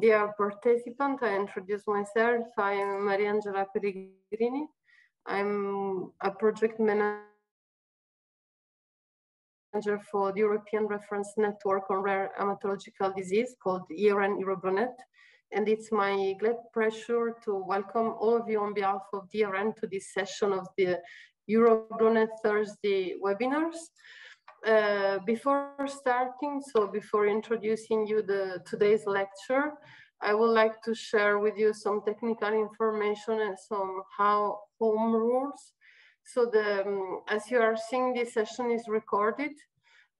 Dear participant, I introduce myself. I am Mariangela Pellegrini. I'm a project manager for the European Reference Network on Rare Hematological Disease called ERN EuroBloodNet. And it's my great pleasure to welcome all of you on behalf of DRN to this session of the EuroBloodNet Thursday webinars. Uh, before starting, so before introducing you the today's lecture, I would like to share with you some technical information and some how home rules. So the, um, as you are seeing, this session is recorded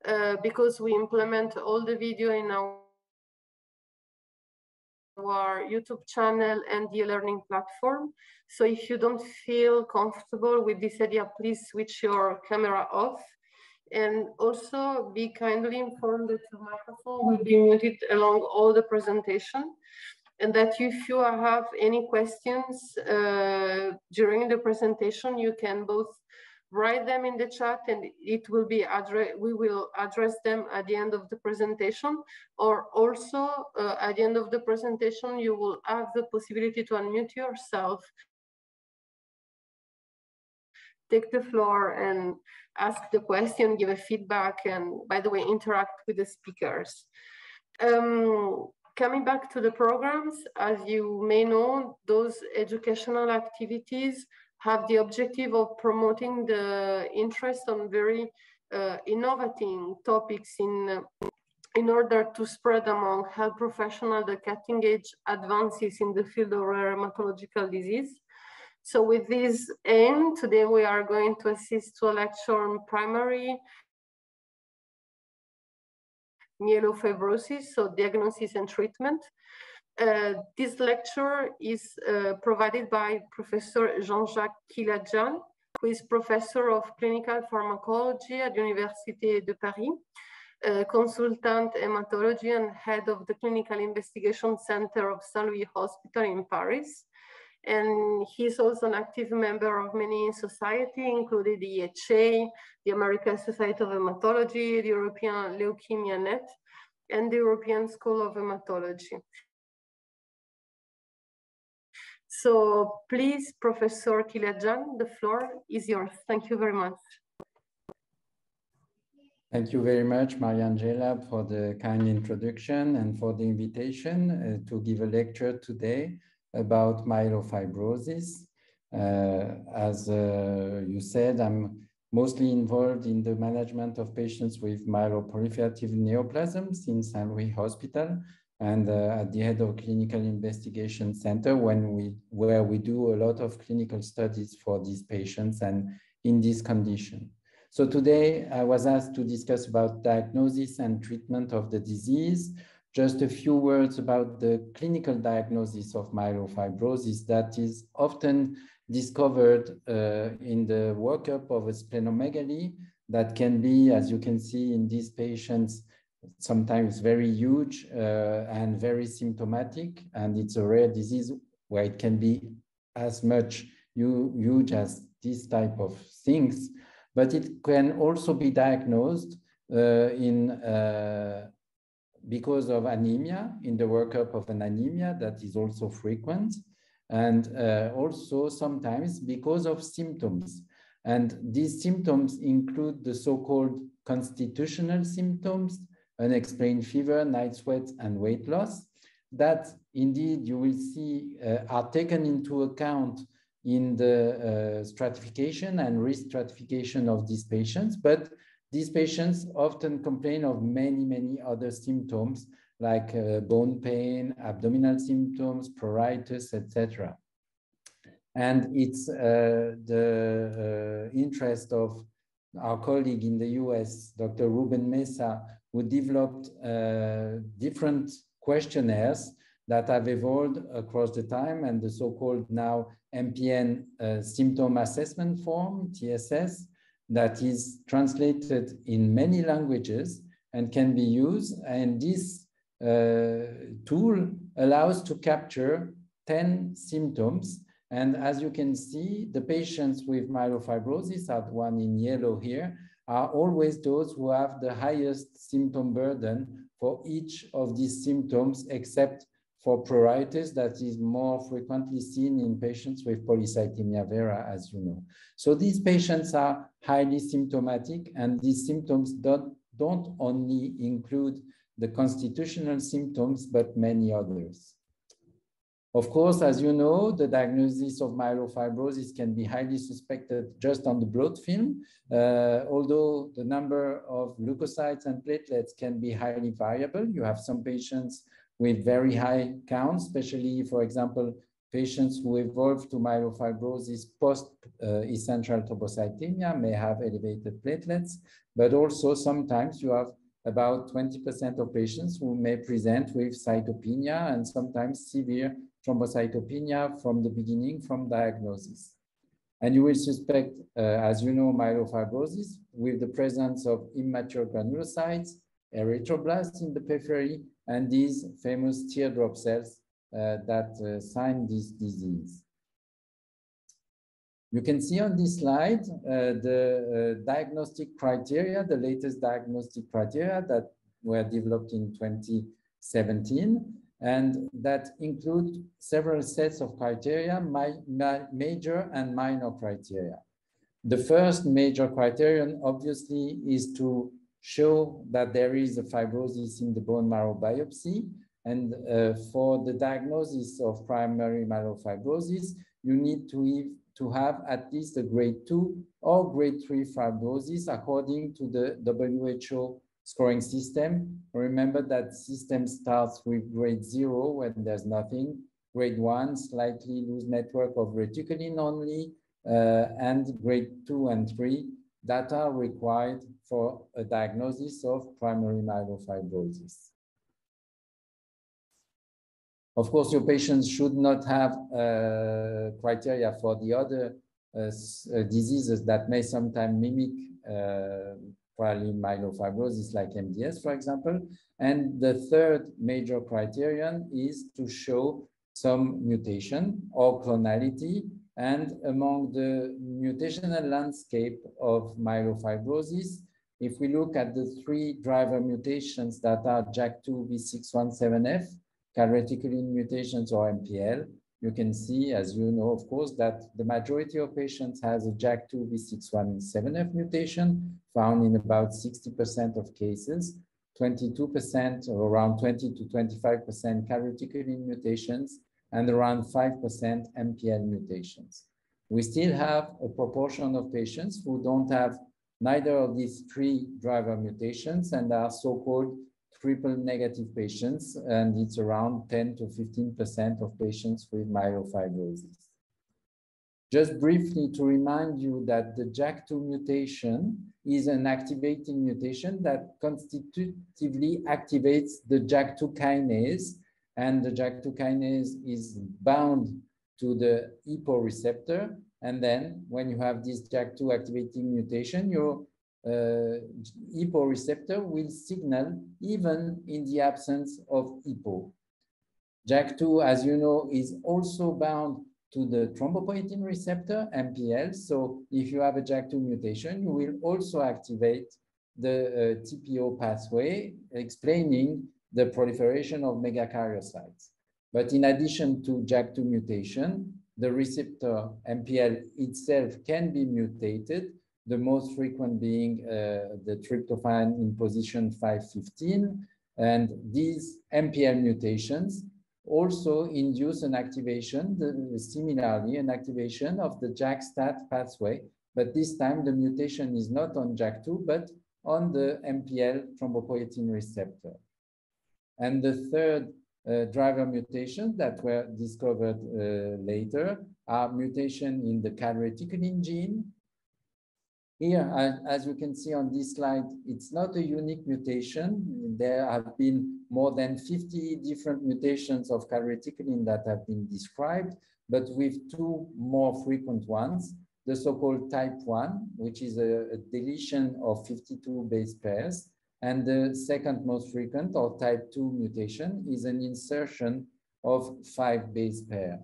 uh, because we implement all the video in our our YouTube channel and the learning platform. So if you don't feel comfortable with this idea, please switch your camera off and also be kindly informed that your microphone will be muted along all the presentation and that if you have any questions uh, during the presentation, you can both write them in the chat and it will be we will address them at the end of the presentation or also uh, at the end of the presentation you will have the possibility to unmute yourself take the floor and ask the question, give a feedback, and by the way, interact with the speakers. Um, coming back to the programs, as you may know, those educational activities have the objective of promoting the interest on very uh, topics in, in order to spread among health professionals the cutting edge advances in the field of rare hematological disease. So with this aim, today we are going to assist to a lecture on primary myelofibrosis, so diagnosis and treatment. Uh, this lecture is uh, provided by Professor Jean-Jacques Kiladjian, who is Professor of Clinical Pharmacology at Université de Paris, uh, consultant hematology and head of the Clinical Investigation Center of Saint-Louis Hospital in Paris. And he's also an active member of many society, including the EHA, the American Society of Hematology, the European Leukemia Net, and the European School of Hematology. So please, Professor Kiladjian, the floor is yours. Thank you very much. Thank you very much, Mariangela, for the kind introduction and for the invitation uh, to give a lecture today about myelofibrosis. Uh, as uh, you said, I'm mostly involved in the management of patients with myeloproliferative neoplasms in Saint-Louis Hospital and uh, at the head of clinical investigation center when we where we do a lot of clinical studies for these patients and in this condition. So today I was asked to discuss about diagnosis and treatment of the disease, just a few words about the clinical diagnosis of myelofibrosis that is often discovered uh, in the workup of a splenomegaly that can be, as you can see in these patients, sometimes very huge uh, and very symptomatic. And it's a rare disease where it can be as much huge as these type of things, but it can also be diagnosed uh, in uh, because of anemia in the workup of an anemia that is also frequent and uh, also sometimes because of symptoms. And these symptoms include the so-called constitutional symptoms, unexplained fever, night sweats, and weight loss that indeed you will see uh, are taken into account in the uh, stratification and risk stratification of these patients, but these patients often complain of many, many other symptoms like uh, bone pain, abdominal symptoms, pruritus, etc. And it's uh, the uh, interest of our colleague in the US, Dr. Ruben Mesa, who developed uh, different questionnaires that have evolved across the time and the so-called now MPN uh, symptom assessment form, TSS, that is translated in many languages and can be used. And this uh, tool allows to capture 10 symptoms. And as you can see, the patients with myelofibrosis, that one in yellow here, are always those who have the highest symptom burden for each of these symptoms, except for pruritus that is more frequently seen in patients with polycythemia vera, as you know. So these patients are highly symptomatic and these symptoms don't, don't only include the constitutional symptoms, but many others. Of course, as you know, the diagnosis of myelofibrosis can be highly suspected just on the blood film, uh, although the number of leukocytes and platelets can be highly variable. You have some patients with very high counts, especially, for example, patients who evolve to myelofibrosis post-essential uh, thrombocythemia may have elevated platelets, but also sometimes you have about 20% of patients who may present with cytopenia and sometimes severe thrombocytopenia from the beginning, from diagnosis. And you will suspect, uh, as you know, myelofibrosis with the presence of immature granulocytes, erythroblasts in the periphery, and these famous teardrop cells that uh, sign this disease. You can see on this slide uh, the uh, diagnostic criteria, the latest diagnostic criteria that were developed in 2017, and that include several sets of criteria, my, my major and minor criteria. The first major criterion, obviously, is to show that there is a fibrosis in the bone marrow biopsy. And uh, for the diagnosis of primary myelofibrosis, you need to, to have at least a grade two or grade three fibrosis according to the WHO scoring system. Remember that system starts with grade zero when there's nothing, grade one, slightly loose network of reticulin only, uh, and grade two and three, data required for a diagnosis of primary myelofibrosis. Of course, your patients should not have uh, criteria for the other uh, uh diseases that may sometimes mimic uh, primary myelofibrosis like MDS, for example. And the third major criterion is to show some mutation or clonality and among the mutational landscape of myelofibrosis, if we look at the three driver mutations that are JAK2 V617F, calreticulin mutations or MPL, you can see, as you know, of course, that the majority of patients has a JAK2 V617F mutation found in about 60% of cases, 22% or around 20 to 25% calreticulin mutations, and around 5% MPL mutations. We still have a proportion of patients who don't have neither of these three driver mutations and are so-called triple negative patients, and it's around 10 to 15% of patients with myelofibrosis. Just briefly to remind you that the JAK2 mutation is an activating mutation that constitutively activates the JAK2 kinase and the JAK2 kinase is bound to the EPO receptor. And then when you have this JAK2 activating mutation, your uh, EPO receptor will signal even in the absence of EPO. JAK2, as you know, is also bound to the thrombopoietin receptor, MPL. So if you have a JAK2 mutation, you will also activate the uh, TPO pathway, explaining the proliferation of megakaryocytes. But in addition to JAK2 mutation, the receptor MPL itself can be mutated, the most frequent being uh, the tryptophan in position 515. And these MPL mutations also induce an activation, the, similarly, an activation of the JAK-STAT pathway, but this time the mutation is not on JAK2, but on the MPL thrombopoietin receptor. And the third uh, driver mutations that were discovered uh, later are mutation in the calreticulin gene. Here, mm-hmm. as you can see on this slide, it's not a unique mutation. There have been more than 50 different mutations of calreticulin that have been described, but with two more frequent ones. the so-called type 1, which is a, a, deletion of 52 base pairs. And the second most frequent, or type 2 mutation, is an insertion of five base pair.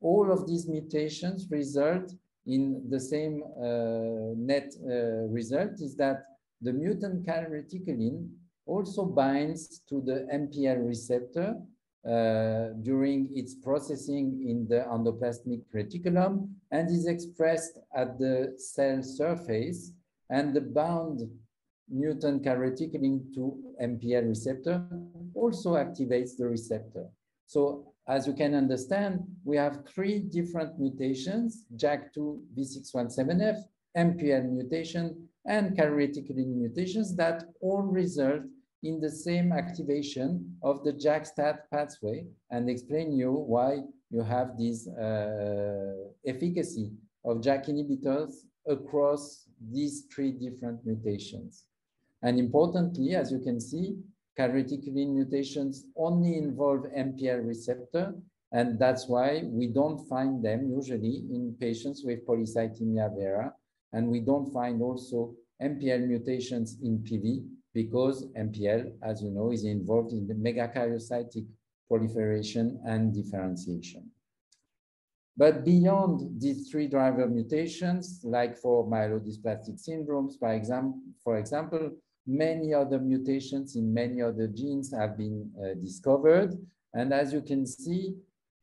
All of these mutations result in the same uh, net uh, result is that the mutant calreticulin also binds to the MPL receptor uh, during its processing in the endoplasmic reticulum and is expressed at the cell surface and the bound mutant calreticulin to MPL receptor also activates the receptor. So as you can understand, we have three different mutations, JAK2 V617F, MPL mutation, and calreticulin mutations that all result in the same activation of the JAK-STAT pathway and explain you why you have this uh, efficacy of JAK inhibitors across these three different mutations. And importantly, as you can see, calreticulin mutations only involve MPL receptor, and that's why we don't find them usually in patients with polycythemia vera, and we don't find also MPL mutations in PV because MPL, as you know, is involved in the megakaryocytic proliferation and differentiation. But beyond these three driver mutations, like for myelodysplastic syndromes, for example, for example, many other mutations in many other genes have been uh, discovered. And as you can see,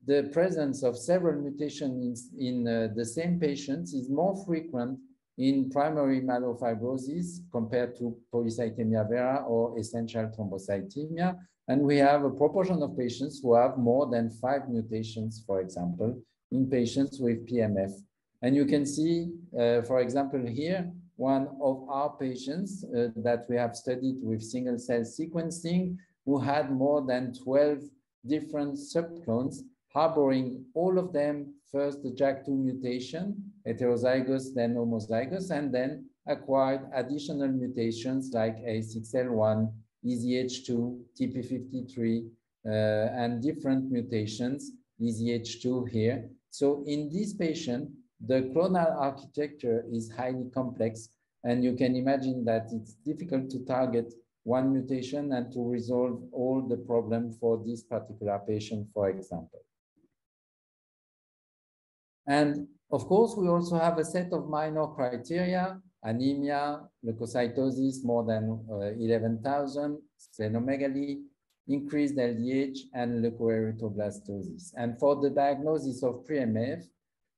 the presence of several mutations in, in uh, the same patients is more frequent in primary myelofibrosis compared to polycythemia vera or essential thrombocythemia. And we have a proportion of patients who have more than five mutations, for example, in patients with PMF. And you can see, uh, for example, here, one of our patients uh, that we have studied with single cell sequencing who had more than 12 different subclones harboring all of them first the JAK2 mutation, heterozygous, then homozygous, and then acquired additional mutations like ASXL1, EZH2, TP53, uh, and different mutations, EZH2 here. So in this patient, the clonal architecture is highly complex, and you can imagine that it's difficult to target one mutation and to resolve all the problem for this particular patient, for example. And of course, we also have a set of minor criteria, anemia, leukocytosis more than uh, 11,000, splenomegaly, increased LDH, and leukoerythroblastosis. And for the diagnosis of pre-MF,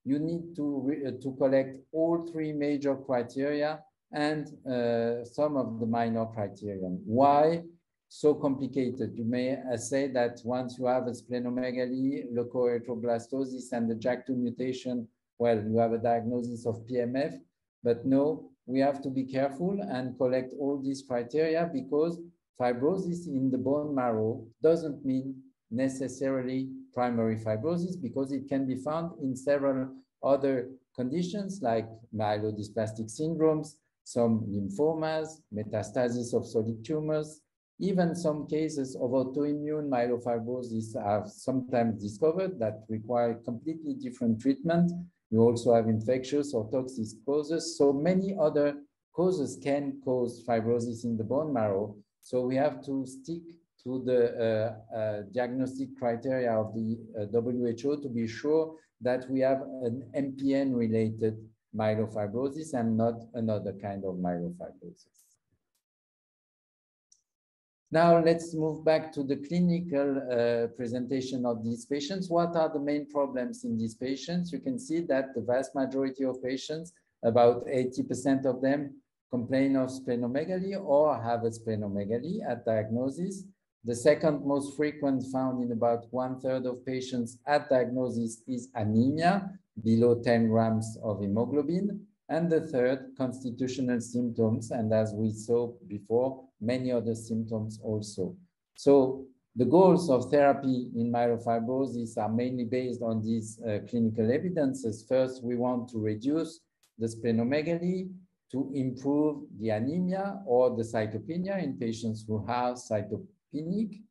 you need to, uh, to collect all three major criteria and uh, some of the minor criterion. Why so complicated? You may uh, say that once you have a splenomegaly, leukoerythroblastosis, and the JAK2 mutation, well, you have a diagnosis of PMF, but no, we have to be careful and collect all these criteria because fibrosis in the bone marrow doesn't mean necessarily primary fibrosis because it can be found in several other conditions like myelodysplastic syndromes, some lymphomas, metastasis of solid tumors, even some cases of autoimmune myelofibrosis are sometimes discovered that require completely different treatment. You also have infectious or toxic causes. So many other causes can cause fibrosis in the bone marrow. So we have to stick to the uh, uh, diagnostic criteria of the uh, WHO to be sure that we have an MPN related myelofibrosis and not another kind of myelofibrosis. Now let's move back to the clinical uh, presentation of these patients. What are the main problems in these patients? You can see that the vast majority of patients, about 80% of them, complain of splenomegaly or have a splenomegaly at diagnosis. The second most frequent found in about one third of patients at diagnosis is anemia, below 10 grams of hemoglobin. And the third, constitutional symptoms. And as we saw before, many other symptoms also. So the goals of therapy in myelofibrosis are mainly based on these uh, clinical evidences. First, we want to reduce the splenomegaly, to improve the anemia or the cytopenia in patients who have cytopenic,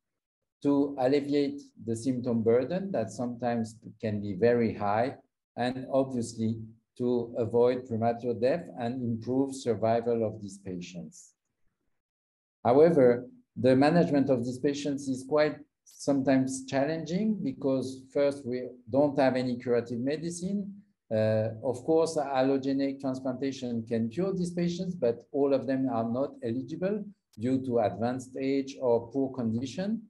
to alleviate the symptom burden that sometimes can be very high, and obviously to avoid premature death and improve survival of these patients. However, the management of these patients is quite sometimes challenging because first we don't have any curative medicine. Uh, of course, allogeneic transplantation can cure these patients, but all of them are not eligible due to advanced age or poor condition.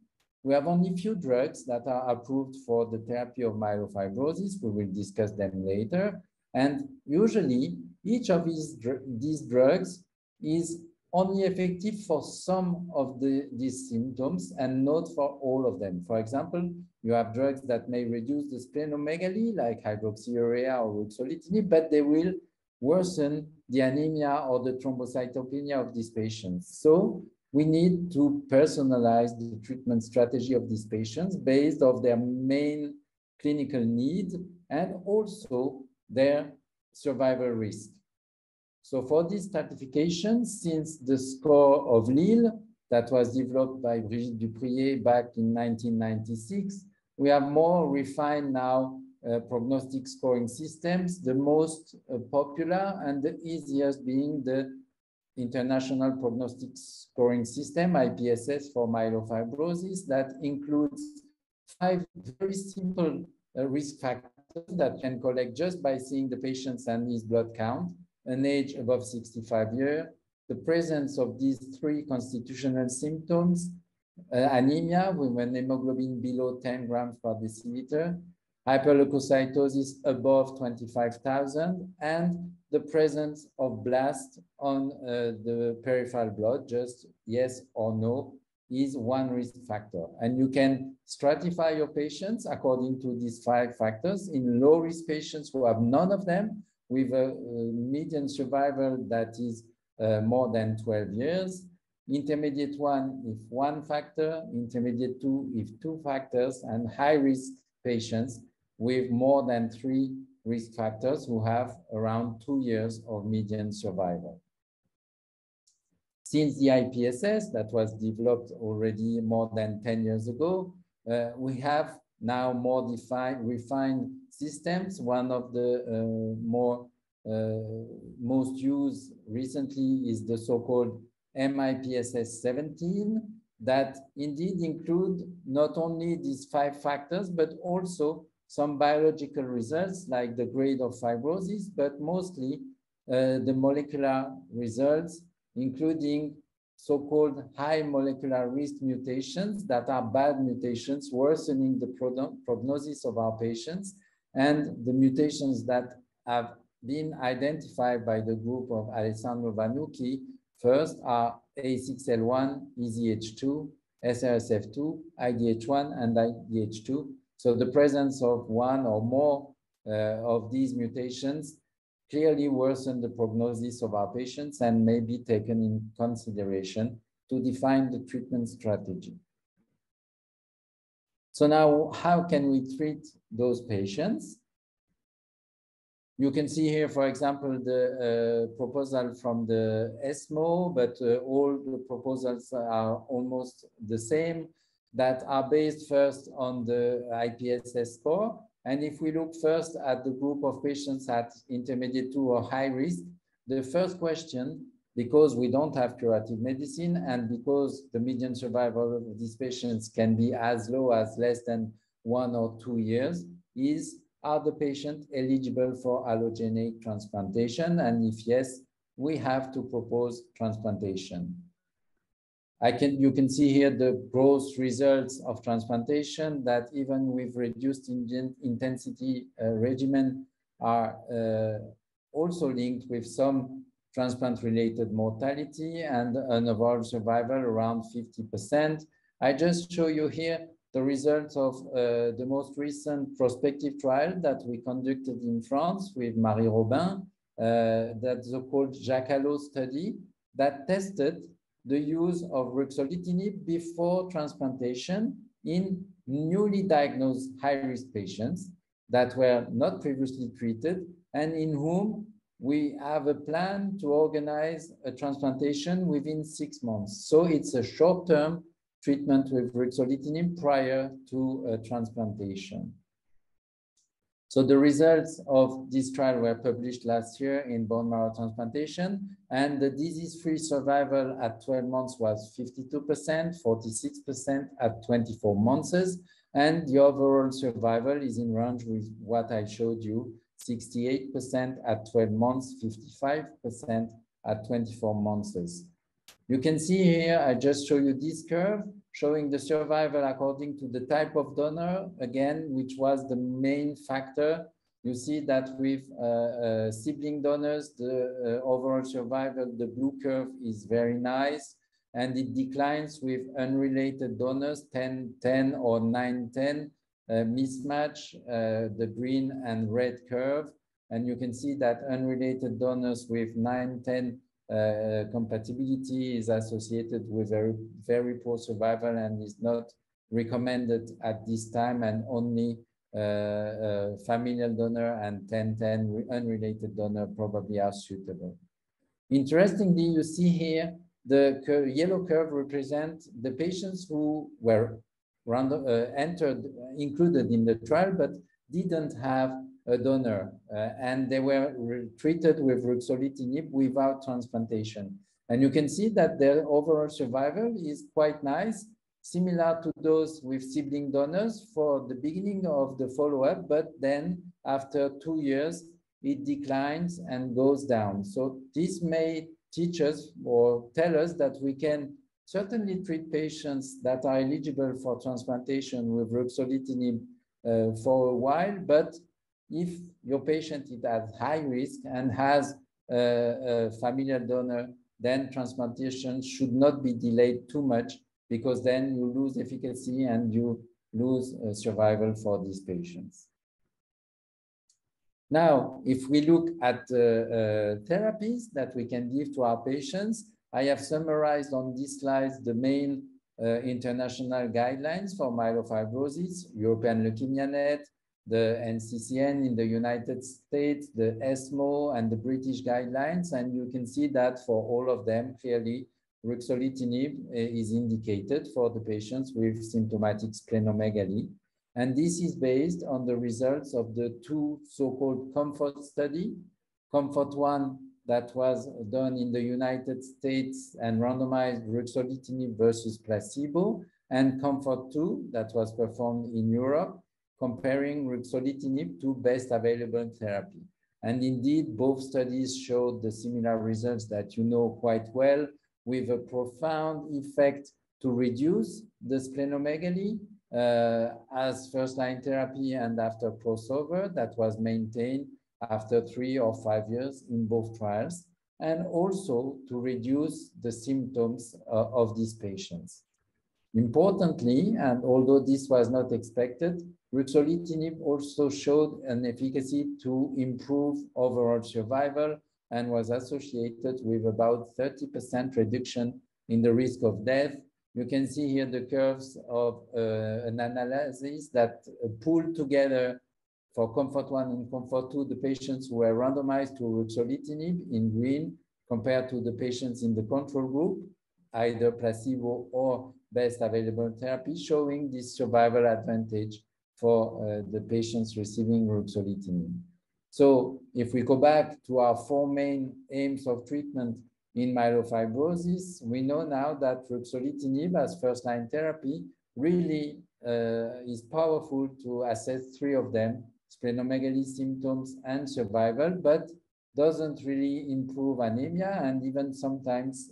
We have only few drugs that are approved for the therapy of myelofibrosis. We will discuss them later. And usually each of these, these drugs is only effective for some of the, these symptoms and not for all of them. For example, you have drugs that may reduce the splenomegaly like hydroxyurea or ruxolitinib, but they will worsen the anemia or the thrombocytopenia of these patients. So we need to personalize the treatment strategy of these patients based on their main clinical need and also their survival risk. So for this stratification, since the score of Lille that was developed by Brigitte Dupriez back in 1996, we have more refined now prognostic scoring systems, the most uh, popular and the easiest being the International Prognostic Scoring System, IPSS for myelofibrosis, that includes five very simple uh, risk factors that can collect just by seeing the patient's and his blood count an age above 65 years, the presence of these three constitutional symptoms, uh, anemia with an hemoglobin below 10 grams per deciliter, hyperleukocytosis above 25,000, and the presence of blast on uh, the peripheral blood, just yes or no, is one risk factor. And you can stratify your patients according to these five factors. In low risk patients who have none of them, with a, a median survival that is uh, more than 12 years. Intermediate one if one factor, intermediate two if two factors, and high risk patients with more than three risk factors who have around two years of median survival. Since the IPSS that was developed already more than 10 years ago, uh, we have now more defined, refined systems. One of the uh, more uh, most used recently is the so-called MIPSS 17 that indeed include not only these five factors, but also some biological results like the grade of fibrosis, but mostly uh, the molecular results, including so-called high molecular risk mutations that are bad mutations worsening the prognosis of our patients and the mutations that have been identified by the group of Alessandro Vannucchi first are ASXL1, EZH2, SRSF2, IDH1, and IDH2. So the presence of one or more uh, of these mutations clearly worsen the prognosis of our patients and may be taken in consideration to define the treatment strategy. So now, how can we treat those patients? You can see here, for example, the uh, proposal from the ESMO, but uh, all the proposals are almost the same that are based first on the IPSS score. And if we look first at the group of patients at intermediate two or high risk, the first question, because we don't have curative medicine and because the median survival of these patients can be as low as less than one or two years, is are the patient eligible for allogeneic transplantation? And if yes, we have to propose transplantation. I can, you can see here the gross results of transplantation that even with reduced in intensity uh, regimen are uh, also linked with some transplant-related mortality and an overall survival around 50%. I just show you here the results of uh, the most recent prospective trial that we conducted in France with Marie Robin, uh, that's the called JAK-ALLO study that tested the use of ruxolitinib before transplantation in newly diagnosed high-risk patients that were not previously treated and in whom we have a plan to organize a transplantation within six months. So it's a short-term treatment with ruxolitinib prior to transplantation. So the results of this trial were published last year in bone marrow transplantation, and the disease-free survival at 12 months was 52%, 46% at 24 months, and the overall survival is in range with what I showed you, 68% at 12 months, 55% at 24 months. You can see here, I just show you this curve showing the survival according to the type of donor, again, which was the main factor. You see that with uh, uh, sibling donors, the uh, overall survival, the blue curve is very nice, and it declines with unrelated donors, 10, 10 or 9, 10, uh, mismatch, uh, the green and red curve. And you can see that unrelated donors with 9, 10 uh, compatibility is associated with very, very poor survival and is not recommended at this time and only uh, uh, familial donor and 1010 unrelated donor probably are suitable. Interestingly, you see here the cur yellow curve represents the patients who were random, uh, entered, included in the trial, but didn't have a donor, uh, and they were treated with ruxolitinib without transplantation. And you can see that their overall survival is quite nice, similar to those with sibling donors for the beginning of the follow-up, but then after two years, it declines and goes down. So this may teach us or tell us that we can certainly treat patients that are eligible for transplantation with ruxolitinib uh, for a while, but if your patient is at high risk and has a, a familial donor, then transplantation should not be delayed too much because then you lose efficacy and you lose uh, survival for these patients. Now, if we look at uh, uh, therapies that we can give to our patients, I have summarized on this slide the main uh, international guidelines for myelofibrosis, European Leukemia Net, the NCCN in the United States, the ESMO, and the British guidelines. And you can see that for all of them, clearly, ruxolitinib eh, is indicated for the patients with symptomatic splenomegaly. And this is based on the results of the two so-called COMFORT study. COMFORT 1 that was done in the United States and randomized ruxolitinib versus placebo, and COMFORT 2 that was performed in Europe comparing ruxolitinib to best available therapy. And indeed, both studies showed the similar results that you know quite well, with a profound effect to reduce the splenomegaly uh, as first-line therapy and after crossover that was maintained after three or five years in both trials, and also to reduce the symptoms uh, of these patients. Importantly, and although this was not expected, ruxolitinib also showed an efficacy to improve overall survival and was associated with about 30% reduction in the risk of death. You can see here the curves of uh, an analysis that pulled together for COMFORT 1 and COMFORT 2 the patients who were randomized to ruxolitinib in green compared to the patients in the control group, either placebo or best available therapy, showing this survival advantage for uh, the patients receiving ruxolitinib. So if we go back to our four main aims of treatment in myelofibrosis, we know now that ruxolitinib as first-line therapy really uh, is powerful to assess three of them, splenomegaly symptoms and survival, but doesn't really improve anemia and even sometimes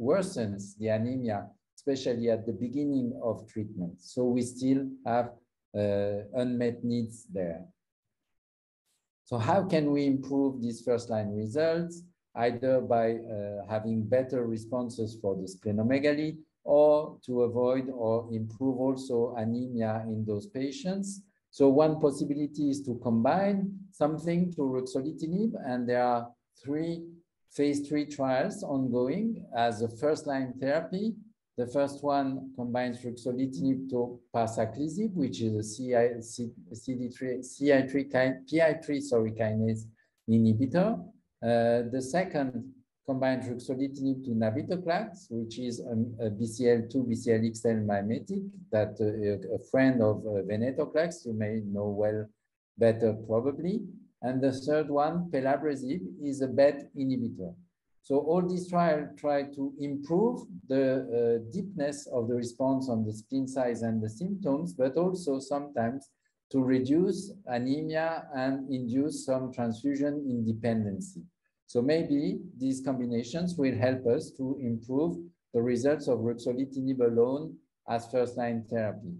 worsens the anemia especially at the beginning of treatment. So we still have unmet needs there. So how can we improve these first line results? Either by uh, having better responses for the splenomegaly or to avoid or improve also anemia in those patients. So one possibility is to combine something to ruxolitinib, and there are three phase three trials ongoing as a first-line therapy the first one combines ruxolitinib to parsaclisib, which is a CI, CD3, CI3, PI3 sorry, kinase inhibitor. Uh, the second combines ruxolitinib to navitoclax, which is a, a BCL2, BCLXL mimetic that uh, a friend of uh, venetoclax, you may know well better probably. And the third one, pelabresib, is a BET inhibitor. So all these trials try to improve the uh, deepness of the response on the spleen size and the symptoms, but also sometimes to reduce anemia and induce some transfusion independency. So maybe these combinations will help us to improve the results of ruxolitinib alone as first-line therapy.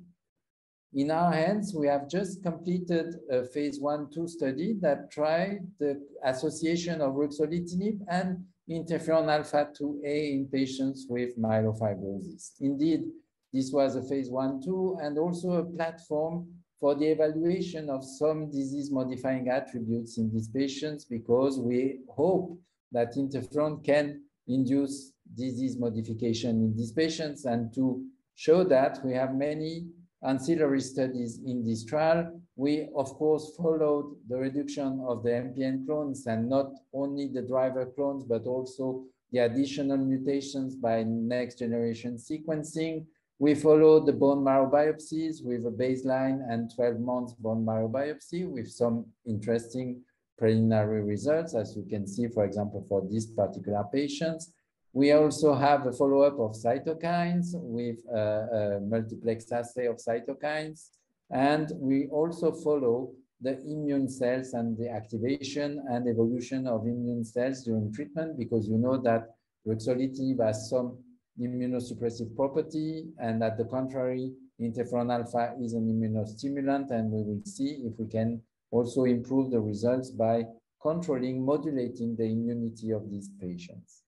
In our hands, we have just completed a phase one, two study that tried the association of ruxolitinib and interferon alpha 2A in patients with myelofibrosis. Indeed, this was a phase one, two, and also a platform for the evaluation of some disease modifying attributes in these patients because we hope that interferon can induce disease modification in these patients and to show that we have many ancillary studies in this trial. We, of course, followed the reduction of the MPN clones and not only the driver clones, but also the additional mutations by next generation sequencing. We followed the bone marrow biopsies with a baseline and 12 months bone marrow biopsy with some interesting preliminary results, as you can see, for example, for these particular patients. We also have a follow-up of cytokines with a, a multiplex assay of cytokines. And we also follow the immune cells and the activation and evolution of immune cells during treatment because you know that ruxolitinib has some immunosuppressive property and at the contrary, interferon alpha is an immunostimulant and we will see if we can also improve the results by controlling, modulating the immunity of these patients.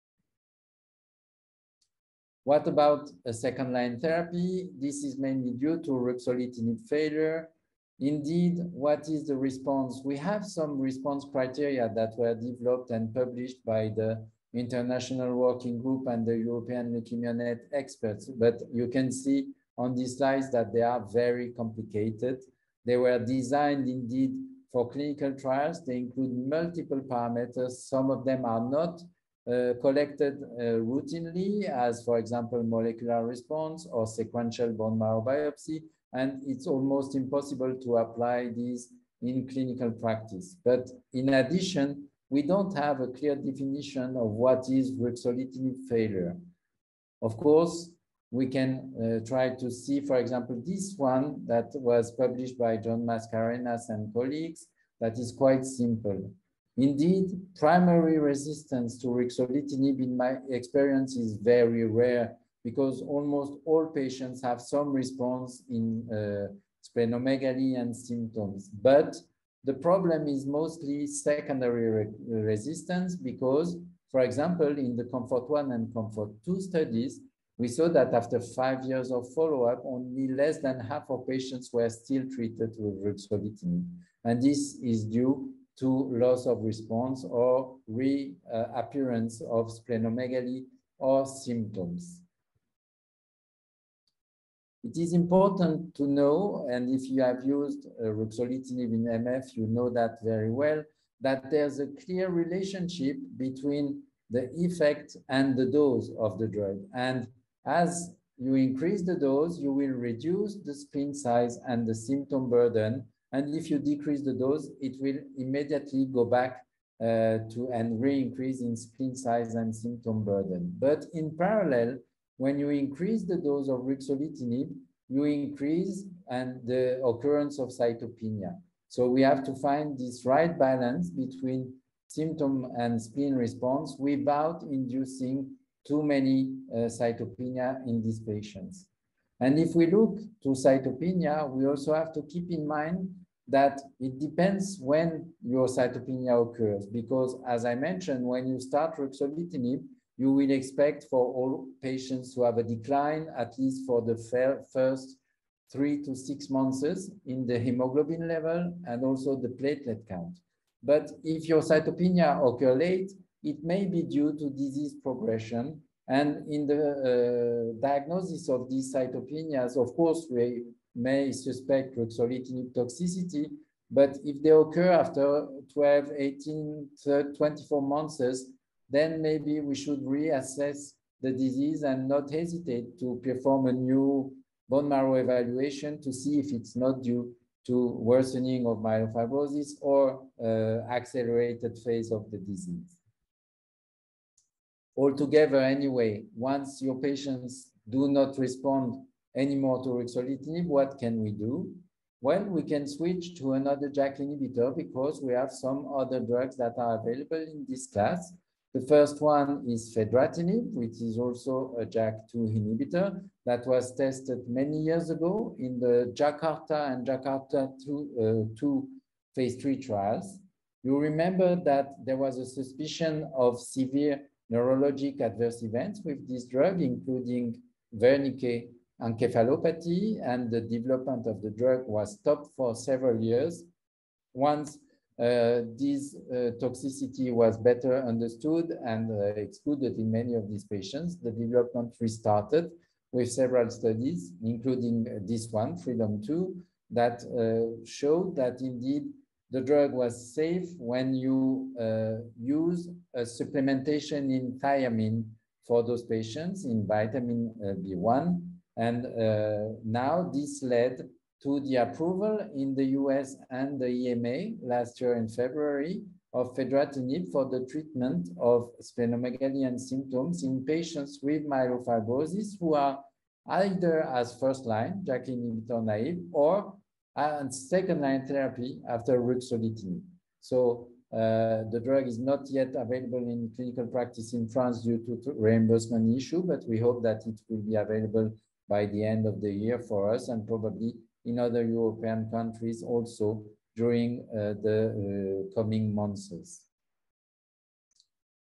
What about a second line therapy? This is mainly due to ruxolitinib failure. Indeed, what is the response? We have some response criteria that were developed and published by the International Working Group and the European Leukemia Net experts, but you can see on these slides that they are very complicated. They were designed indeed for clinical trials. They include multiple parameters. Some of them are not collected uh, routinely as, for example, molecular response or sequential bone marrow biopsy. And it's almost impossible to apply these in clinical practice. But in addition, we don't have a clear definition of what is ruxolitinib failure. Of course, we can uh, try to see, for example, this one that was published by John Mascarenhas and colleagues that is quite simple. Indeed, primary resistance to ruxolitinib in my experience is very rare because almost all patients have some response in uh, splenomegaly and symptoms. But the problem is mostly secondary re resistance because, for example, in the COMFORT 1 and COMFORT 2 studies, we saw that after five years of follow-up, only less than half of patients were still treated with ruxolitinib. And this is due to loss of response or reappearance of splenomegaly or symptoms. It is important to know, and if you have used uh, ruxolitinib in MF, you know that very well, that there's a clear relationship between the effect and the dose of the drug. And as you increase the dose, you will reduce the spleen size and the symptom burden and if you decrease the dose, it will immediately go back uh, to and re-increase in spleen size and symptom burden. But in parallel, when you increase the dose of ruxolitinib, you increase and the occurrence of cytopenia. So we have to find this right balance between symptom and spleen response without inducing too many uh, cytopenia in these patients. And if we look to cytopenia, we also have to keep in mind that it depends when your cytopenia occurs, because as I mentioned, when you start ruxolitinib, you will expect for all patients to have a decline, at least for the first three to six months in the hemoglobin level and also the platelet count. But if your cytopenia occur late, it may be due to disease progression. And in the uh, diagnosis of these cytopenias, of course, we may suspect ruxolitinib toxicity, but if they occur after 12, 18, 24 months, then maybe we should reassess the disease and not hesitate to perform a new bone marrow evaluation to see if it's not due to worsening of myelofibrosis or uh, accelerated phase of the disease. Altogether, anyway, once your patients do not respond anymore to ruxolitinib, what can we do? Well, we can switch to another JAK inhibitor because we have some other drugs that are available in this class. The first one is fedratinib, which is also a JAK2 inhibitor that was tested many years ago in the Jakarta and Jakarta 2, uh, 2 phase 3 trials. You remember that there was a suspicion of severe neurologic adverse events with this drug, including Wernicke encephalopathy, and the development of the drug was stopped for several years. Once uh, this uh, toxicity was better understood and uh, excluded in many of these patients, the development restarted with several studies, including this one, Freedom 2, that uh, showed that indeed the drug was safe when you uh, use a supplementation in thiamine for those patients in vitamin uh, B1 and uh, now this led to the approval in the US and the EMA last year in February of fedratinib for the treatment of splenomegaly and symptoms in patients with myelofibrosis who are either as first line, JAK inhibitor naive, or and second line therapy after ruxolitinib. So uh, the drug is not yet available in clinical practice in France due to reimbursement issue, but we hope that it will be available by the end of the year for us and probably in other European countries also during uh, the uh, coming months.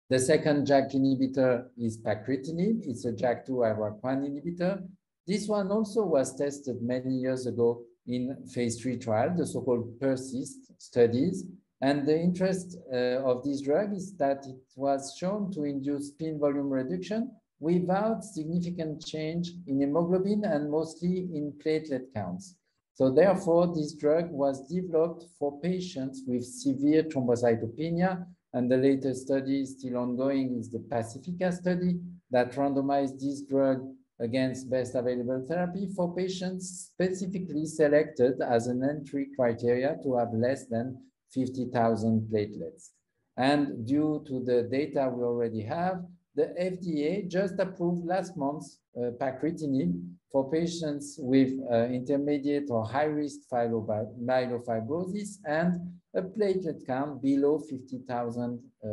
The second JAK inhibitor is pacritinib. It's a JAK2 IRAK1 inhibitor. This one also was tested many years ago in phase three trial, the so-called PERSIST studies. And the interest uh, of this drug is that it was shown to induce spleen volume reduction without significant change in hemoglobin and mostly in platelet counts. So therefore, this drug was developed for patients with severe thrombocytopenia, and the latest study still ongoing is the Pacifica study that randomized this drug against best available therapy for patients specifically selected as an entry criteria to have less than 50,000 platelets. And due to the data we already have, the FDA just approved last month uh, pacritinib for patients with uh, intermediate or high-risk myelofibrosis and a platelet count below 50,000 uh,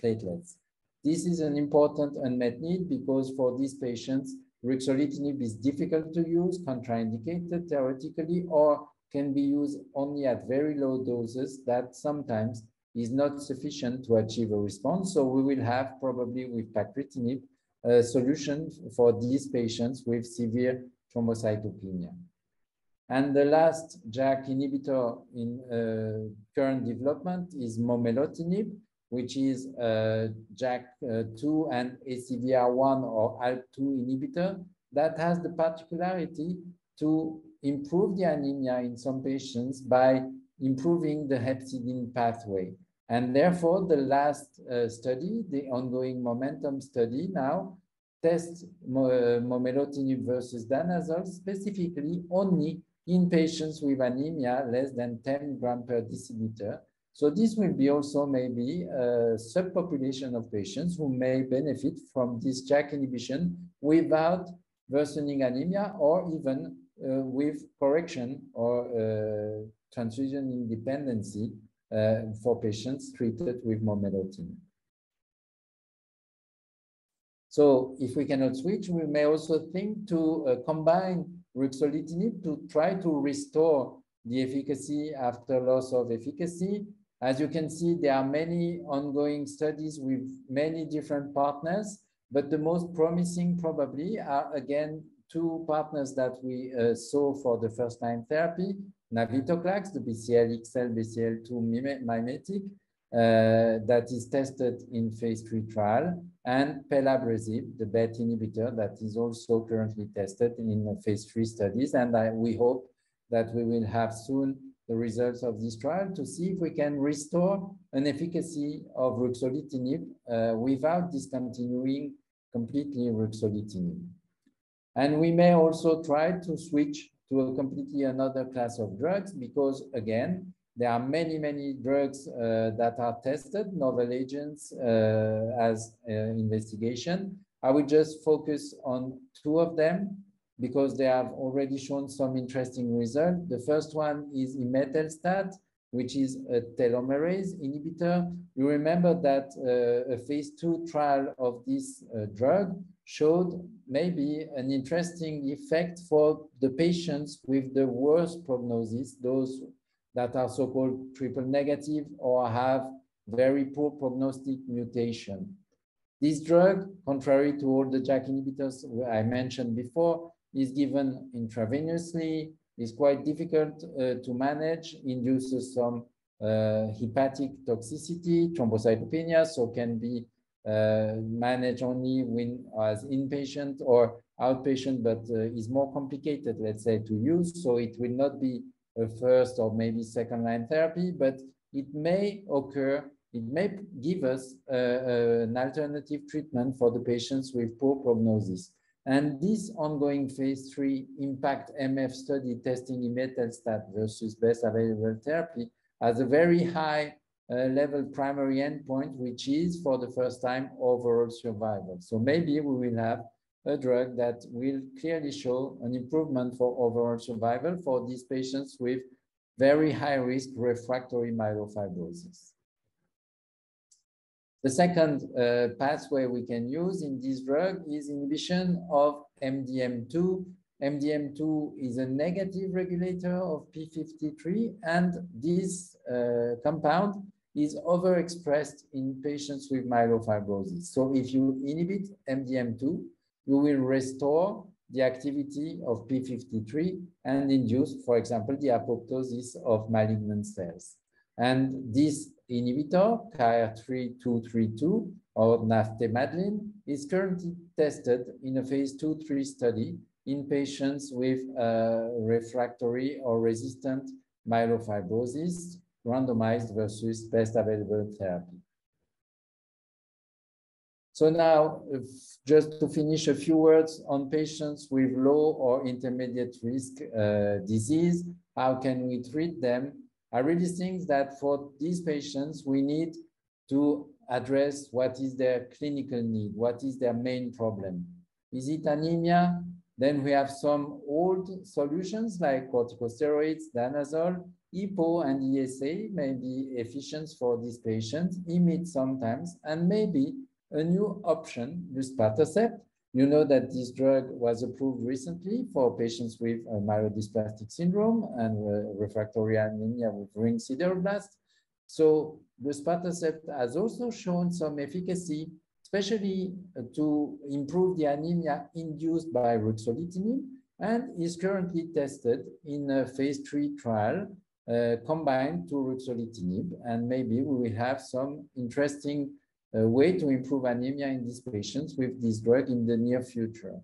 platelets. This is an important unmet need because for these patients, ruxolitinib is difficult to use, contraindicated theoretically, or can be used only at very low doses that sometimes is not sufficient to achieve a response. So we will have probably with pacritinib a solution for these patients with severe thrombocytopenia. And the last JAK inhibitor in uh, current development is momelotinib, which is a JAK2 and ACVR1 or ALK2 inhibitor that has the particularity to improve the anemia in some patients by improving the hepcidin pathway. And therefore, the last uh, study, the ongoing momentum study now, tests uh, momelotinib versus danazol specifically only in patients with anemia less than 10 gram per deciliter. So this will be also maybe a subpopulation of patients who may benefit from this JAK inhibition without worsening anemia or even uh, with correction or uh, transfusion independency for patients treated with momelotinib. So if we cannot switch, we may also think to uh, combine ruxolitinib to try to restore the efficacy after loss of efficacy. As you can see, there are many ongoing studies with many different partners, but the most promising probably are again two partners that we uh, saw for the first line therapy, navitoclax, the BCL-XL, BCL2 mimetic, uh, that is tested in phase three trial, and pelabresib, the BET inhibitor that is also currently tested in phase three studies. And I, we hope that we will have soon the results of this trial to see if we can restore an efficacy of ruxolitinib uh, without discontinuing completely ruxolitinib. And we may also try to switch to a completely another class of drugs because again, there are many, many drugs uh, that are tested, novel agents uh, as uh, investigation. I will just focus on two of them because they have already shown some interesting results. The first one is imetelstat, which is a telomerase inhibitor. You remember that uh, a phase two trial of this uh, drug showed maybe an interesting effect for the patients with the worst prognosis, those that are so-called triple negative or have very poor prognostic mutation. This drug, contrary to all the JAK inhibitors I mentioned before, is given intravenously, is quite difficult uh, to manage, induces some uh, hepatic toxicity, thrombocytopenia, so can be managed only when as inpatient or outpatient, but uh, is more complicated, let's say, to use. So it will not be a first or maybe second line therapy, but it may occur, it may give us uh, uh, an alternative treatment for the patients with poor prognosis. And this ongoing phase three impact MF study testing imetelstat versus best available therapy has a very high uh, level primary endpoint, which is for the first time overall survival. So maybe we will have a drug that will clearly show an improvement for overall survival for these patients with very high risk refractory myelofibrosis. The second uh, pathway we can use in this drug is inhibition of MDM2. MDM2 is a negative regulator of P53, and this uh, compound is overexpressed in patients with myelofibrosis. So if you inhibit MDM2, you will restore the activity of P53 and induce, for example, the apoptosis of malignant cells. And this inhibitor, KRT-232, or navtemadlin, is currently tested in a phase 2-3 study in patients with uh, refractory or resistant myelofibrosis, randomized versus best available therapy. So now, just to finish a few words on patients with low or intermediate risk uh, disease, how can we treat them? I really think that for these patients, we need to address what is their clinical need, what is their main problem. Is it anemia? Then we have some old solutions like corticosteroids, danazol, EPO and ESA may be efficient for these patients, IMiD sometimes, and maybe a new option, luspatercept. You know that this drug was approved recently for patients with uh, myelodysplastic syndrome and uh, refractory anemia with ring sideroblast. So luspatercept has also shown some efficacy, especially uh, to improve the anemia induced by ruxolitinib and is currently tested in a phase three trial combined to ruxolitinib. And maybe we will have some interesting a way to improve anemia in these patients with this drug in the near future.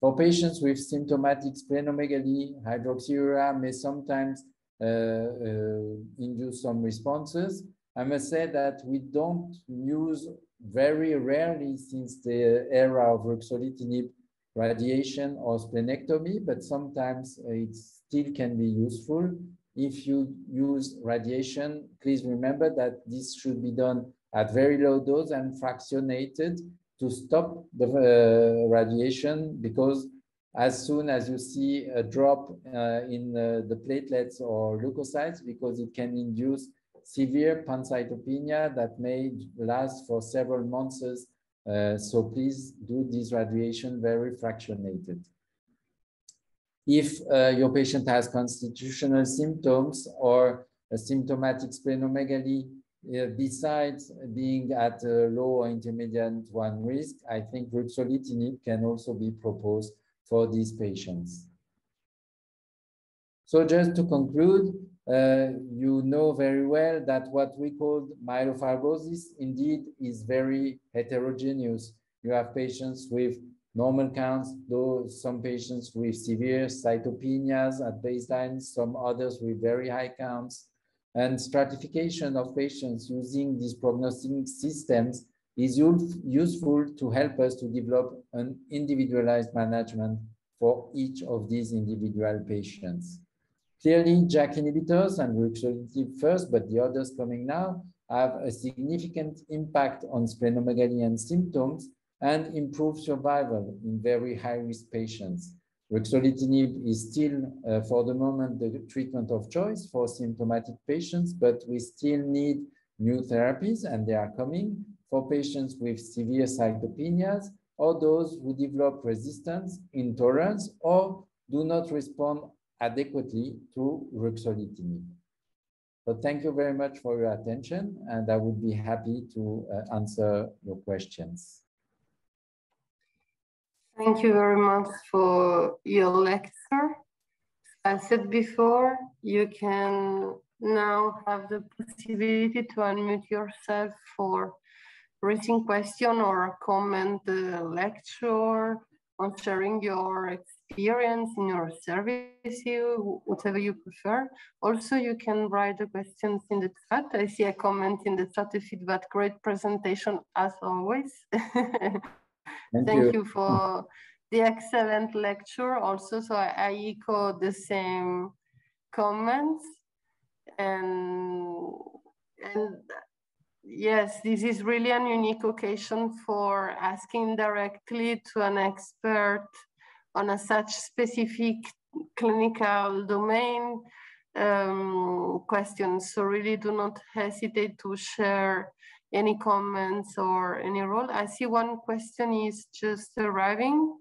For patients with symptomatic splenomegaly, hydroxyurea may sometimes uh, uh, induce some responses. I must say that we don't use very rarely since the era of ruxolitinib radiation or splenectomy, but sometimes it still can be useful. If you use radiation, please remember that this should be done at very low dose and fractionated to stop the uh, radiation because as soon as you see a drop uh, in uh, the platelets or leukocytes, because it can induce severe pancytopenia that may last for several months. Uh, so please do this radiation very fractionated. If uh, your patient has constitutional symptoms or symptomatic splenomegaly uh, besides being at a low or intermediate one risk, I think ruxolitinib can also be proposed for these patients. So just to conclude, uh, you know very well that what we call myelofibrosis indeed is very heterogeneous. You have patients with normal counts, though some patients with severe cytopenias at baseline, some others with very high counts, and stratification of patients using these prognostic systems is useful to help us to develop an individualized management for each of these individual patients. Clearly, JAK inhibitors and ruxolitinib first, but the others coming now, have a significant impact on splenomegaly and symptoms and improve survival in very high-risk patients. Ruxolitinib is still, uh, for the moment, the treatment of choice for symptomatic patients, but we still need new therapies, and they are coming for patients with severe cytopenias or those who develop resistance, intolerance, or do not respond adequately to ruxolitinib. So thank you very much for your attention, and I would be happy to uh, answer your questions. Thank you very much for your lecture. As I said before, you can now have the possibility to unmute yourself for raising question or comment the lecture on sharing your experience in your service, you, whatever you prefer. Also, you can write the questions in the chat. I see a comment in the chat, feedback, great presentation as always. Thank, Thank you. you. for the excellent lecture also. So I, I echo the same comments and and yes, this is really an unique occasion for asking directly to an expert on a such specific clinical domain um, questions. So really do not hesitate to share any comments or any role. I see one question is just arriving.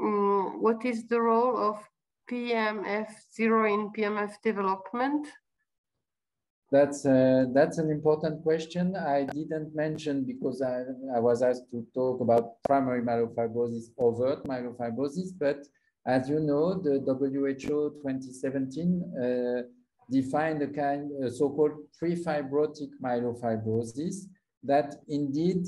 Um, what is the role of PMF0 in PMF development? That's uh, that's an important question. I didn't mention because I, I was asked to talk about primary myelofibrosis, overt myelofibrosis, but as you know, the WHO 2017 uh, defined a kind, a so-called prefibrotic myelofibrosis that indeed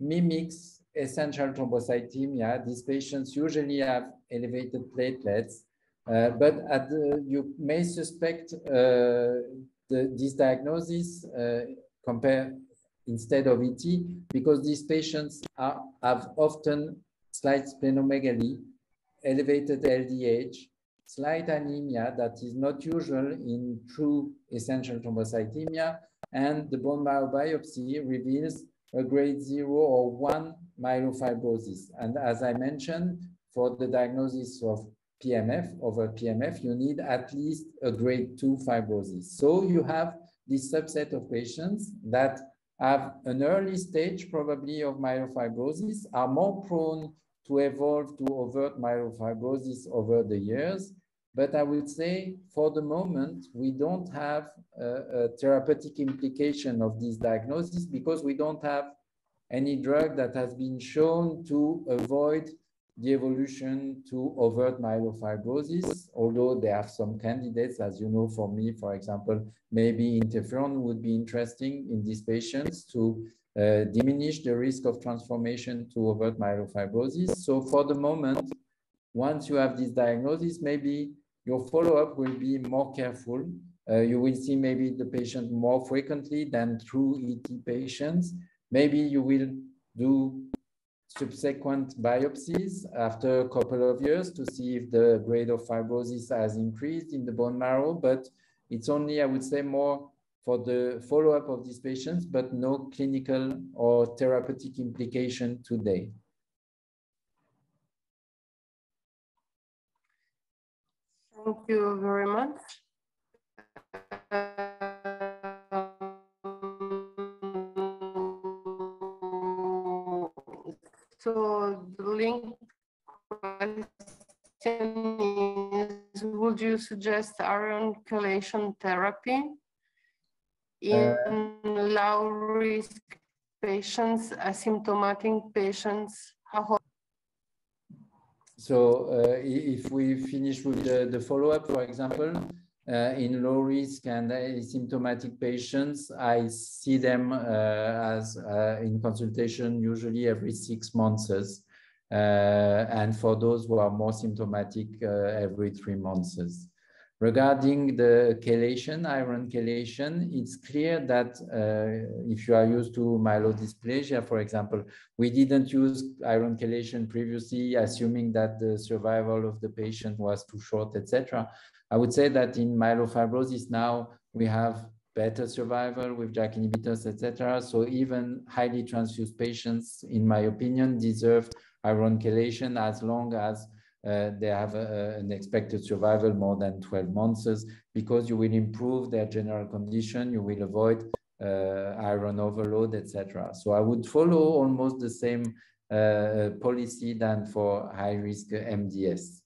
mimics essential thrombocythemia. These patients usually have elevated platelets, uh, but the, you may suspect uh, the, this diagnosis uh, compare instead of ET because these patients are, have often slight splenomegaly, elevated LDH, slight anemia that is not usual in true essential thrombocythemia, and the bone marrow biopsy reveals a grade zero or one myelofibrosis. And as I mentioned, for the diagnosis of PMF overt PMF, you need at least a grade two fibrosis. So you have this subset of patients that have an early stage probably of myelofibrosis, are more prone to evolve to overt myelofibrosis over the years. But I would say for the moment, we don't have a, a therapeutic implication of this diagnosis because we don't have any drug that has been shown to avoid the evolution to overt myelofibrosis, although there are some candidates, as you know, for me, for example, maybe interferon would be interesting in these patients to uh, diminish the risk of transformation to overt myelofibrosis. So for the moment, once you have this diagnosis, maybe your follow-up will be more careful. Uh, you will see maybe the patient more frequently than true ET patients. Maybe you will do subsequent biopsies after a couple of years to see if the grade of fibrosis has increased in the bone marrow, but it's only, I would say, more for the follow-up of these patients, but no clinical or therapeutic implication today. Thank you very much. So the link question is, would you suggest iron chelation therapy in low risk patients, asymptomatic patients? So uh, if we finish with the, the follow-up, for example, uh, in low risk and asymptomatic patients, I see them uh, as in consultation usually every six months. And for those who are more symptomatic, every three months. Regarding the chelation, iron chelation, it's clear that uh, if you are used to myelodysplasia, for example, we didn't use iron chelation previously, assuming that the survival of the patient was too short, etc. I would say that in myelofibrosis now we have better survival with JAK inhibitors, etc. So even highly transfused patients, in my opinion, deserve iron chelation as long as uh, they have a, an expected survival more than 12 months because you will improve their general condition, you will avoid uh, iron overload, etc. So I would follow almost the same uh, policy than for high-risk MDS.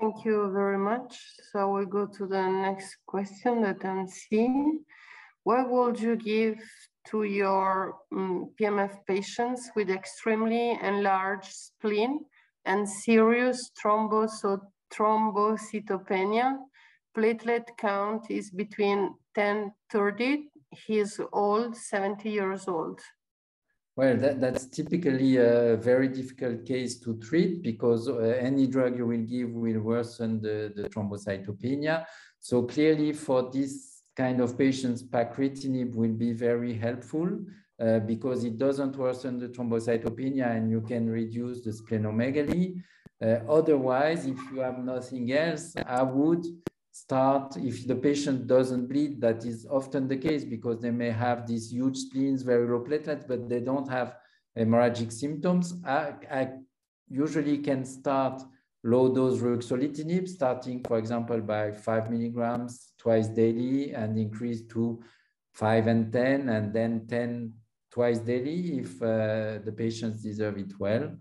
Thank you very much. So we go to the next question that I'm seeing. What would you give to your um, PMF patients with extremely enlarged spleen and serious thrombocytopenia. Platelet count is between 10, 30. He's old, 70 years old. Well, that, that's typically a very difficult case to treat because uh, any drug you will give will worsen the, the thrombocytopenia. So clearly for this kind of patients, pacritinib will be very helpful uh, because it doesn't worsen the thrombocytopenia and you can reduce the splenomegaly. Uh, otherwise, if you have nothing else, I would start, if the patient doesn't bleed, that is often the case because they may have these huge spleens, very low platelets, but they don't have hemorrhagic symptoms. I, I usually can start low dose ruxolitinib, starting, for example, by five milligrams twice daily and increase to five and 10, and then 10 twice daily if uh, the patients deserve it well.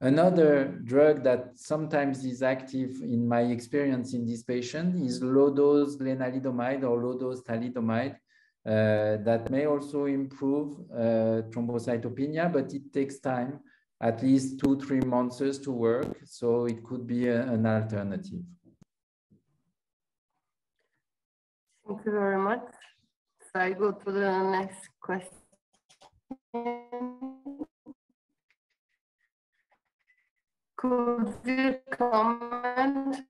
Another drug that sometimes is active in my experience in this patient is low dose lenalidomide or low dose thalidomide. Uh, that may also improve uh, thrombocytopenia, but it takes time at least two, three months to work. So it could be a, an alternative. Thank you very much. So I go to the next question. Could you comment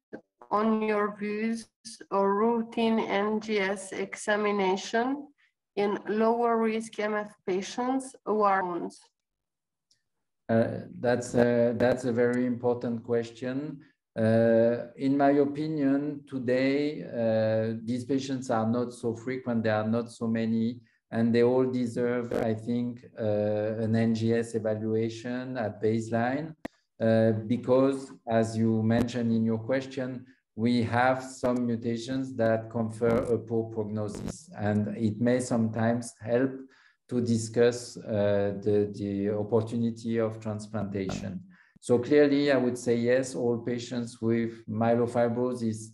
on your views or routine NGS examination in lower risk MF patients who are wounds? Uh, that's a, that's a very important question. Uh, in my opinion, today, uh, these patients are not so frequent, there are not so many, and they all deserve, I think, uh, an NGS evaluation at baseline, uh, because as you mentioned in your question, we have some mutations that confer a poor prognosis, and it may sometimes help to discuss uh, the, the opportunity of transplantation. So clearly, I would say yes, all patients with myelofibrosis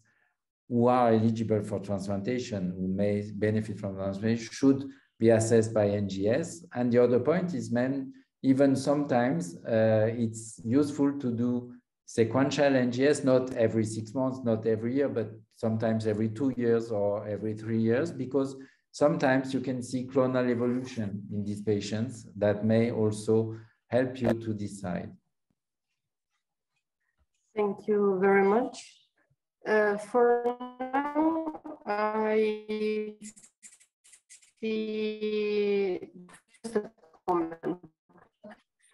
who are eligible for transplantation, who may benefit from transplantation, should be assessed by NGS. And the other point is, man, even sometimes uh, it's useful to do sequential NGS, not every six months, not every year, but sometimes every two years or every three years, because Sometimes you can see clonal evolution in these patients that may also help you to decide. Thank you very much. Uh, for now, I see comment.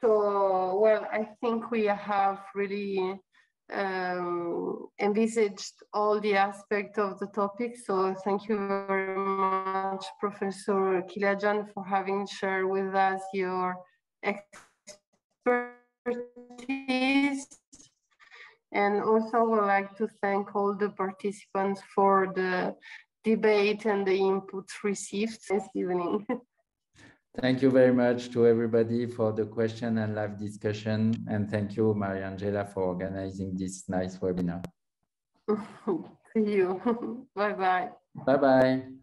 So, well, I think we have really um, envisaged all the aspects of the topic. So thank you very much, Professor Kiladjian, for having shared with us your expertise. And also I would like to thank all the participants for the debate and the inputs received this evening. Thank you very much to everybody for the question and live discussion. And thank you, Mariangela, for organizing this nice webinar. See you. Bye-bye. Bye-bye.